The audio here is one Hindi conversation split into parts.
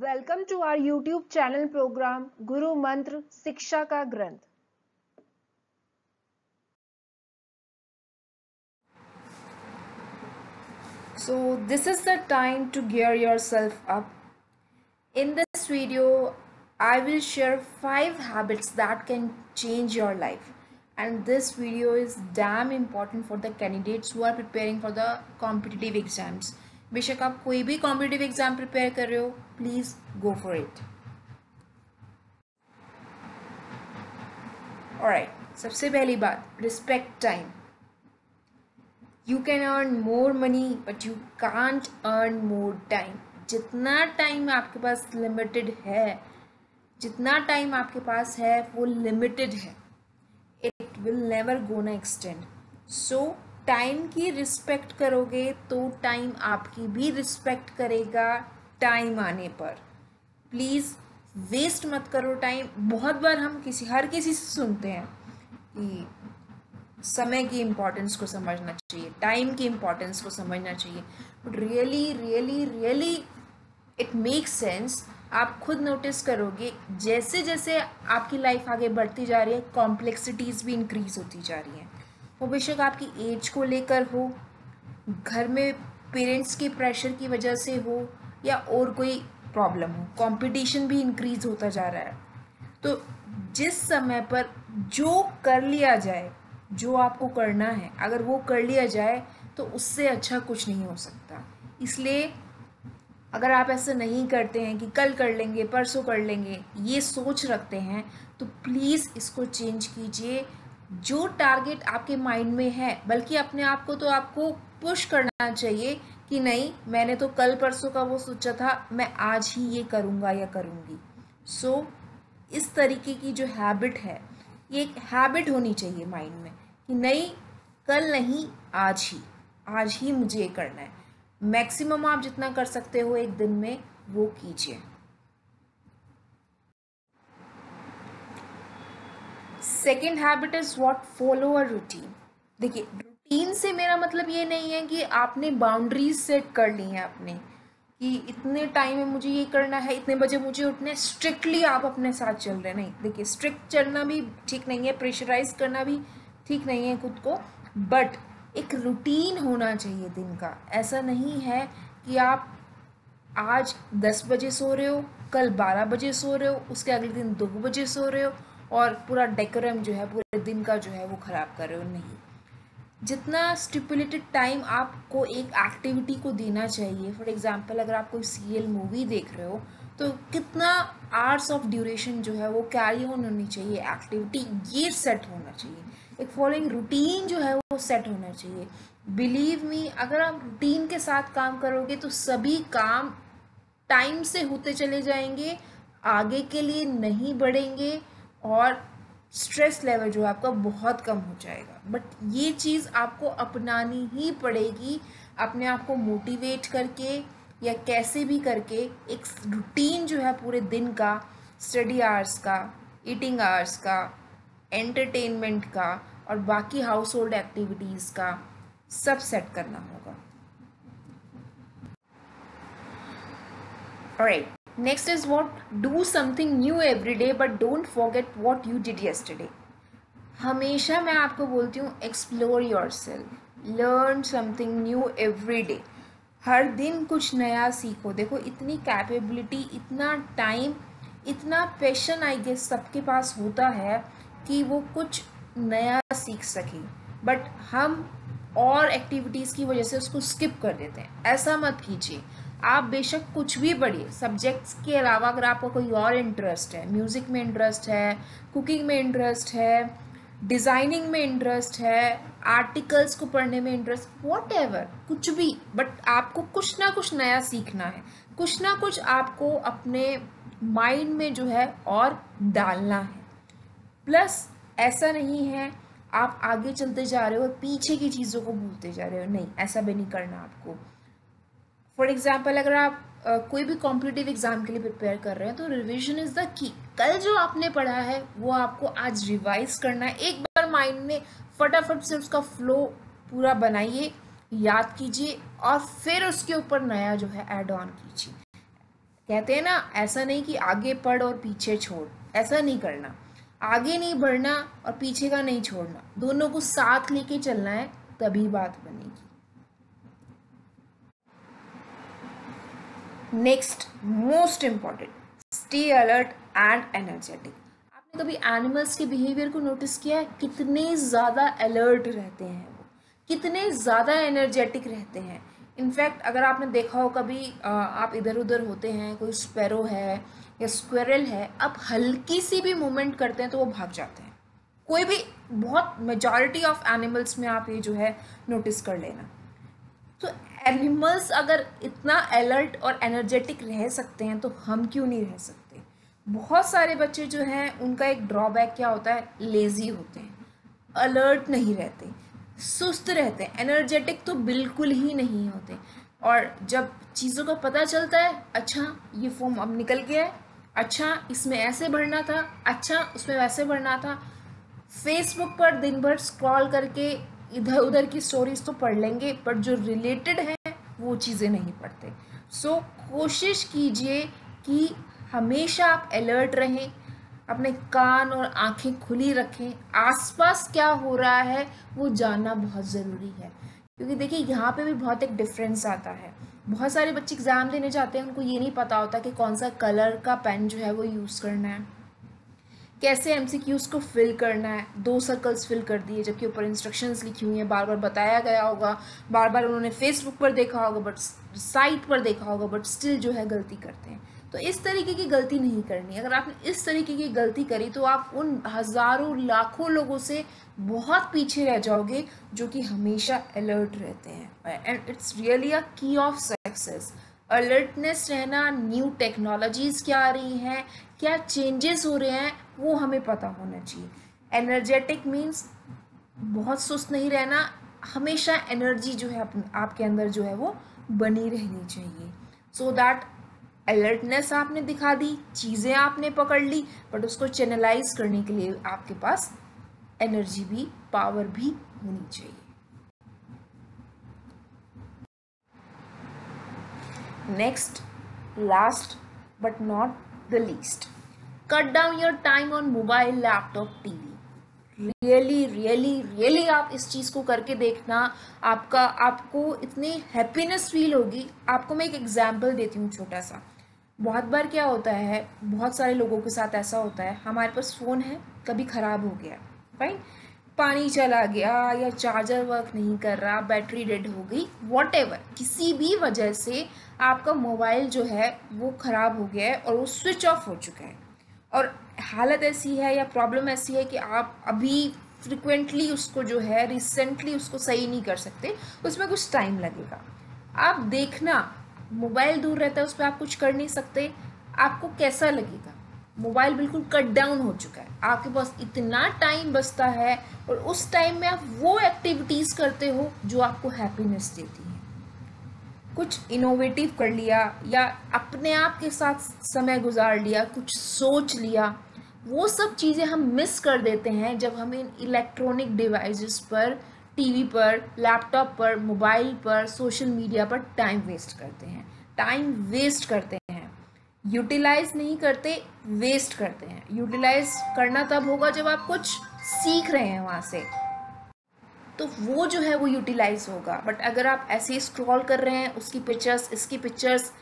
Welcome to our YouTube channel program Guru Mantra Siksha Ka Granth. So this is the time to gear yourself up. In this video, I will share 5 habits that can change your life. And this video is damn important for the candidates who are preparing for the competitive exams बेशक आप कोई भी कॉम्पिटेटिव एग्ज़ाम प्रिपेयर कर रहे हो please go for it alright सबसे पहली बात respect time you can earn more money but you can't earn more time जितना टाइम आपके पास लिमिटेड है, जितना टाइम आपके पास है, वो लिमिटेड है. इट विल नेवर गो ना एक्सटेंड सो टाइम की रिस्पेक्ट करोगे तो टाइम आपकी भी रिस्पेक्ट करेगा टाइम आने पर। प्लीज़ वेस्ट मत करो टाइम बहुत बार हम किसी, हर किसी से सुनते हैं कि समय की इम्पोर्टेंस को समझना चाहिए टाइम की इम्पोर्टेंस को समझना चाहिए। But really really really it makes sense आप खुद नोटिस करोगे जैसे जैसे आपकी लाइफ आगे बढ़ती जा रही है कॉम्प्लेक्सिटीज़ भी इंक्रीज होती जा रही हैं। वो बेशक आपकी एज को लेकर हो, घर में पेरेंट्स के प्रेशर की वजह से हो, या और कोई प्रॉब्लम हो कंपटीशन भी इंक्रीज होता जा रहा है। तो जिस समय पर जो कर लिया जाए, जो आपको करना है, अगर वो कर लिया जाए तो उससे अच्छा कुछ नहीं हो सकता। इसलिए अगर आप ऐसा नहीं करते हैं कि कल कर लेंगे, परसों कर लेंगे, ये सोच रखते हैं तो प्लीज़ इसको चेंज कीजिए। जो टारगेट आपके माइंड में है बल्कि अपने आप को तो आपको पुश करना चाहिए कि नहीं मैंने तो कल परसों का वो सोचा था मैं आज ही ये करूँगा या करूँगी। सो so, इस तरीके की जो हैबिट है ये एक हैबिट होनी चाहिए माइंड में कि नहीं कल नहीं आज ही। आज ही मुझे ये करना है। मैक्सिमम आप जितना कर सकते हो एक दिन में वो कीजिए। Second habit is what follow a routine देखिए रूटीन से मेरा मतलब ये नहीं है कि आपने बाउंड्रीज सेट कर ली हैं आपने कि इतने टाइम में मुझे ये करना है, इतने बजे मुझे उठने स्ट्रिक्टली आप अपने साथ चल रहे नहीं, देखिए स्ट्रिक्ट चलना भी ठीक नहीं है प्रेशराइज करना भी ठीक नहीं है खुद को बट एक रूटीन होना चाहिए दिन का। ऐसा नहीं है कि आप आज दस बजे सो रहे हो, कल बारह बजे सो रहे हो, उसके अगले दिन दो बजे सो रहे हो और पूरा डेकोरम जो है, पूरे दिन का जो है वो ख़राब कर रहे हो, नहीं। जितना स्टिपुलेटेड टाइम आपको एक एक्टिविटी को देना चाहिए फॉर एग्जांपल अगर आप कोई सीरियल मूवी देख रहे हो तो कितना आवर्स ऑफ़ ड्यूरेशन जो है वो कैरी ऑन होनी चाहिए एक्टिविटी ये सेट होना चाहिए। एक फॉलोइंग रूटीन जो है वो सेट होना चाहिए। बिलीव मी अगर आप रूटीन के साथ काम करोगे तो सभी काम टाइम से होते चले जाएँगे, आगे के लिए नहीं बढ़ेंगे और स्ट्रेस लेवल जो है आपका बहुत कम हो जाएगा। बट ये चीज़ आपको अपनानी ही पड़ेगी, अपने आप को मोटिवेट करके या कैसे भी करके एक रूटीन जो है पूरे दिन का स्टडी आवर्स का ईटिंग आवर्स का एंटरटेनमेंट का और बाकी हाउस होल्ड एक्टिविटीज़ का सब सेट करना होगा। Right Next is what? Do something new every day, but don't forget what you did yesterday. हमेशा मैं आपको बोलती हूँ explore yourself learn something new every day हर दिन कुछ नया सीखो। देखो, इतनी कैपेबिलिटी इतना टाइम इतना पैशन आई गेस सबके पास होता है कि वो कुछ नया सीख सके। बट हम और एक्टिविटीज़ की वजह से उसको स्किप कर देते हैं। ऐसा मत कीजिए। आप बेशक कुछ भी पढ़िए। सब्जेक्ट्स के अलावा अगर आपको कोई और इंटरेस्ट है म्यूज़िक में इंटरेस्ट है कुकिंग में इंटरेस्ट है डिज़ाइनिंग में इंटरेस्ट है आर्टिकल्स को पढ़ने में इंटरेस्ट वॉट एवर कुछ भी बट आपको कुछ ना कुछ नया सीखना है। कुछ ना कुछ आपको अपने माइंड में जो है और डालना है। प्लस ऐसा नहीं है, आप आगे चलते जा रहे हो पीछे की चीज़ों को भूलते जा रहे हो। नहीं, ऐसा भी नहीं करना आपको। फॉर एग्ज़ाम्पल अगर आप uh, कोई भी कॉम्पिटिटिव एग्ज़ाम के लिए प्रिपेयर कर रहे हैं तो रिविजन इज़ द की कल जो आपने पढ़ा है वो आपको आज रिवाइज करना है। एक बार माइंड में फटाफट से उसका फ्लो पूरा बनाइए याद कीजिए और फिर उसके ऊपर नया जो है एड ऑन कीजिए। कहते हैं ना ऐसा नहीं कि आगे पढ़ और पीछे छोड़। ऐसा नहीं करना। आगे नहीं बढ़ना और पीछे का नहीं छोड़ना। दोनों को साथ लेके चलना है तभी बात बनेगी। Next most important stay alert and energetic आपने कभी एनिमल्स के बिहेवियर को नोटिस किया है? कितने ज़्यादा अलर्ट रहते हैं वो? कितने ज़्यादा एनर्जेटिक रहते हैं? इनफैक्ट अगर आपने देखा हो कभी आप इधर उधर होते हैं, कोई स्पैरो है या स्क्वेरल है, आप हल्की सी भी मूवमेंट करते हैं तो वो भाग जाते हैं। कोई भी, बहुत मेजॉरिटी ऑफ़ एनिमल्स में आप ये जो है नोटिस कर लेना। तो एनिमल्स अगर इतना अलर्ट और एनर्जेटिक रह सकते हैं तो हम क्यों नहीं रह सकते? बहुत सारे बच्चे जो हैं, उनका एक ड्रॉबैक क्या होता है? लेज़ी होते हैं। अलर्ट नहीं रहते। सुस्त रहते हैं। एनर्जेटिक तो बिल्कुल ही नहीं होते। और जब चीज़ों का पता चलता है अच्छा ये फॉर्म अब निकल गया है। अच्छा इसमें ऐसे भरना था। अच्छा उसमें वैसे भरना था। फेसबुक पर दिन भर स्क्रॉल करके इधर उधर की स्टोरीज तो पढ़ लेंगे बट जो रिलेटेड है वो चीज़ें नहीं पढ़ते। सो so, कोशिश कीजिए कि हमेशा आप अलर्ट रहें अपने कान और आँखें खुली रखें। आसपास क्या हो रहा है वो जानना बहुत ज़रूरी है। क्योंकि देखिए यहाँ पे भी बहुत एक डिफरेंस आता है। बहुत सारे बच्चे एग्ज़ाम देने जाते हैं उनको ये नहीं पता होता कि कौन सा कलर का पेन जो है वो यूज़ करना है। कैसे एम को फिल करना है? दो सर्कल्स फिल कर दिए, जबकि ऊपर इंस्ट्रक्शंस लिखी हुई हैं बार बार बताया गया होगा बार बार उन्होंने फेसबुक पर देखा होगा बट साइट पर देखा होगा बट स्टिल जो है गलती करते हैं। तो इस तरीके की गलती नहीं करनी। अगर आपने इस तरीके की गलती करी तो आप उन हज़ारों, लाखों लोगों से बहुत पीछे रह जाओगे, जो कि हमेशा अलर्ट रहते हैं। And it's really a key of success alertness रहना न्यू टेक्नोलॉजीज़ क्या आ रही हैं क्या चेंजेस हो रहे हैं, वो हमें पता होना चाहिए। एनर्जेटिक मीन्स बहुत सुस्त नहीं रहना, हमेशा एनर्जी जो है आपके अंदर जो है वो बनी रहनी चाहिए। सो दैट अलर्टनेस आपने दिखा दी, चीज़ें आपने पकड़ ली बट उसको चैनलाइज करने के लिए आपके पास एनर्जी भी पावर भी होनी चाहिए। Next last but not the least cut down your time on mobile laptop TV really really really आप इस चीज़ को करके देखना, आपका, आपको इतनी हैप्पीनेस फील होगी। आपको मैं एक एग्ज़ाम्पल देती हूँ छोटा सा। बहुत बार क्या होता है, बहुत सारे लोगों के साथ ऐसा होता है, हमारे पास फ़ोन है, कभी ख़राब हो गया राइट पानी चला गया या चार्जर वर्क नहीं कर रहा बैटरी डेड हो गई वॉट किसी भी वजह से आपका मोबाइल जो है, वो ख़राब हो गया है और वो स्विच ऑफ़ हो चुका है। और हालत ऐसी है या प्रॉब्लम ऐसी है कि आप अभी फ्रिक्वेंटली उसको जो है रिसेंटली उसको सही नहीं कर सकते, उसमें कुछ टाइम लगेगा। आप देखना मोबाइल दूर रहता है उस पर आप कुछ कर नहीं सकते। आपको कैसा लगेगा? मोबाइल बिल्कुल कट डाउन हो चुका है। आपके पास इतना टाइम बचता है और उस टाइम में आप वो एक्टिविटीज़ करते हो जो आपको हैप्पीनेस देती है। कुछ इनोवेटिव कर लिया या अपने आप के साथ समय गुजार लिया, कुछ सोच लिया, वो सब चीज़ें हम मिस कर देते हैं जब हम इन इलेक्ट्रॉनिक डिवाइसेस पर टीवी पर लैपटॉप पर मोबाइल पर सोशल मीडिया पर टाइम वेस्ट करते हैं। टाइम वेस्ट करते हैं। यूटिलाइज नहीं करते वेस्ट करते हैं। यूटिलाइज करना तब होगा जब आप कुछ सीख रहे हैं वहाँ से। तो वो जो है वो यूटिलाइज होगा। बट अगर आप ऐसे ही स्क्रॉल कर रहे हैं, उसकी पिक्चर्स इसकी पिक्चर्स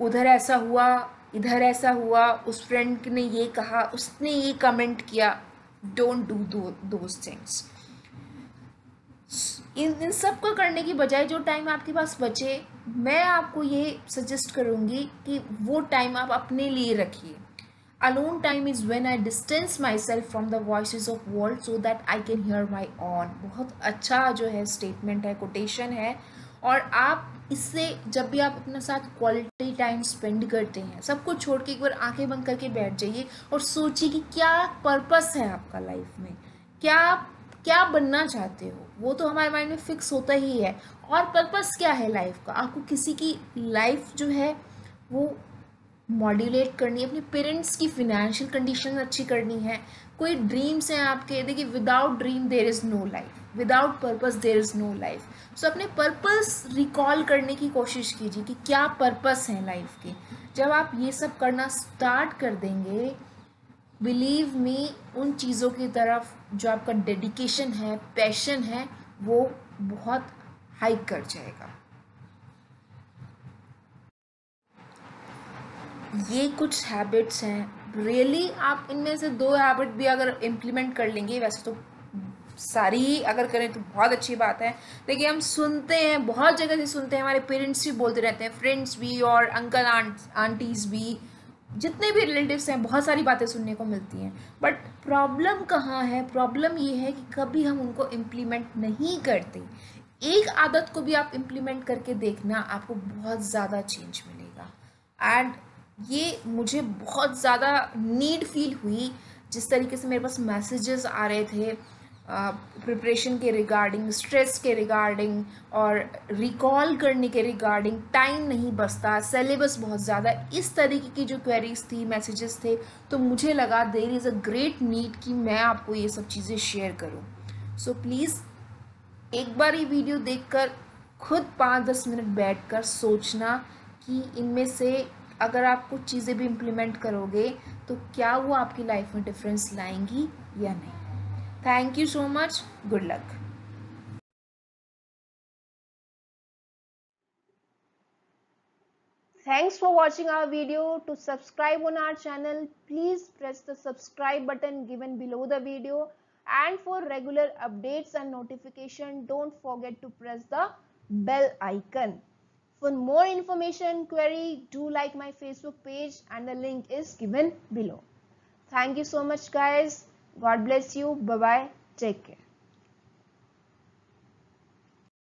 उधर ऐसा हुआ, इधर ऐसा हुआ, उस फ्रेंड ने ये कहा, उसने ये कमेंट किया डोंट डू दोज थिंग्स इन इन सबको करने की बजाय जो टाइम आपके पास बचे, मैं आपको ये सजेस्ट करूँगी कि वो टाइम आप अपने लिए रखिए। Time is when I distance myself from the voice of world so that I can hear my own बहुत अच्छा जो है स्टेटमेंट है कोटेशन है। और आप इससे जब भी आप अपने साथ क्वालिटी टाइम स्पेंड करते हैं सब कुछ छोड़ के एक बार आँखें बंद करके बैठ जाइए और सोचिए कि क्या पर्पस है आपका लाइफ में। क्या आप, क्या बनना चाहते हो? वो तो हमारे माइंड में फिक्स होता ही है। और पर्पस क्या है लाइफ का? आपको किसी की लाइफ जो है, वो मॉड्यूलेट करनी है, अपने पेरेंट्स की फिनेंशियल कंडीशन अच्छी करनी है। कोई ड्रीम्स हैं आपके, देखिए without dream there is no life without purpose there is no life so अपने पर्पस रिकॉल करने की कोशिश कीजिए कि क्या पर्पस हैं लाइफ के। जब आप ये सब करना स्टार्ट कर देंगे बिलीव मी उन चीज़ों की तरफ़ जो आपका डेडिकेशन है पैशन है, वो बहुत हाइक कर जाएगा। ये कुछ हैबिट्स हैं। रियली really, आप इनमें से दो हैबिट भी अगर इम्प्लीमेंट कर लेंगे वैसे तो सारी ही अगर करें तो बहुत अच्छी बात है। देखिए हम सुनते हैं बहुत जगह से सुनते हैं हमारे पेरेंट्स भी बोलते रहते हैं फ्रेंड्स भी और अंकल आंट आंटीज़ भी जितने भी रिलेटिव्स हैं बहुत सारी बातें सुनने को मिलती हैं। बट प्रॉब्लम कहाँ है? प्रॉब्लम ये है कि कभी हम उनको इम्प्लीमेंट नहीं करते। एक आदत को भी आप इम्प्लीमेंट करके देखना आपको बहुत ज़्यादा चेंज मिलेगा। एंड ये मुझे बहुत ज़्यादा नीड फील हुई जिस तरीके से मेरे पास मैसेजेस आ रहे थे प्रिपरेशन के रिगार्डिंग स्ट्रेस के रिगार्डिंग और रिकॉल करने के रिगार्डिंग टाइम नहीं बचता सेलेबस बहुत ज़्यादा। इस तरीके की जो क्वेरीज थी मैसेजेस थे तो मुझे लगा there is a great need कि मैं आपको ये सब चीज़ें शेयर करूँ। सो so, प्लीज़ एक बार ये वीडियो देखकर खुद पाँच दस मिनट बैठकर सोचना कि इनमें से अगर आप कुछ चीज़ें भी इम्प्लीमेंट करोगे तो क्या वो आपकी लाइफ में डिफरेंस लाएँगी या नहीं Thank you so much. Good luck. Thanks for watching our video. To subscribe on our channel, please press the subscribe button given below the video. And for regular updates and notification, don't forget to press the bell icon. For more information query, do like my Facebook page and the link is given below. Thank you so much guys. God bless you. Bye bye. Take care.